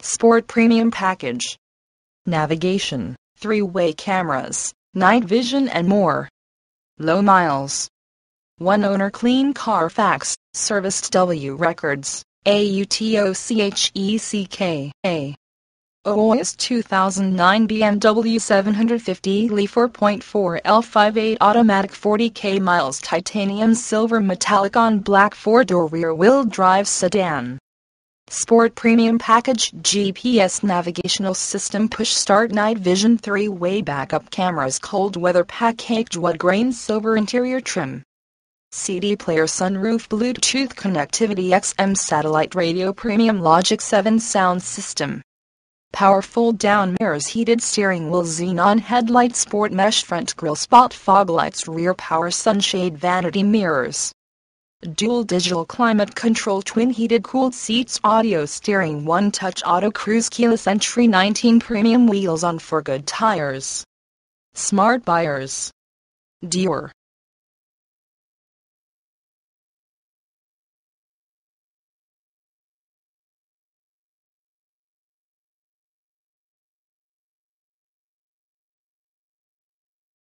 Sport Premium Package. Navigation, three-way cameras, night vision and more. Low miles. One owner clean Carfax, serviced W records, A-U-T-O-C-H-E-C-K-A. OOS 2009 BMW 750 Li 4.4 L V8 automatic 40k miles titanium silver metallic on black four-door rear-wheel drive sedan. Sport Premium Package GPS Navigational System Push Start Night Vision 3-Way Backup Cameras Cold Weather Package Wood Grain Silver Interior Trim. CD player sunroof Bluetooth connectivity XM satellite radio premium Logic 7 sound system. Powerful down mirrors heated steering wheel xenon headlight sport mesh front grille spot fog lights rear power sunshade vanity mirrors Dual digital climate control twin heated cooled seats audio steering one touch auto cruise keyless entry 19 premium wheels on for good tires. Smart buyers. Dior